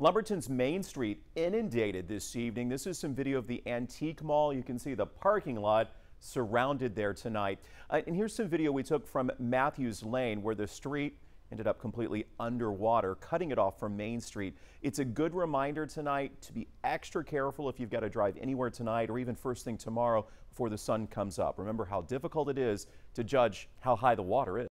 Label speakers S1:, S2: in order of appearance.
S1: Lumberton's Main Street inundated this evening. This is some video of the Antique Mall. You can see the parking lot surrounded there tonight. Uh, and here's some video we took from Matthews Lane where the street ended up completely underwater, cutting it off from Main Street. It's a good reminder tonight to be extra careful if you've got to drive anywhere tonight or even first thing tomorrow before the sun comes up. Remember how difficult it is to judge how high the water is.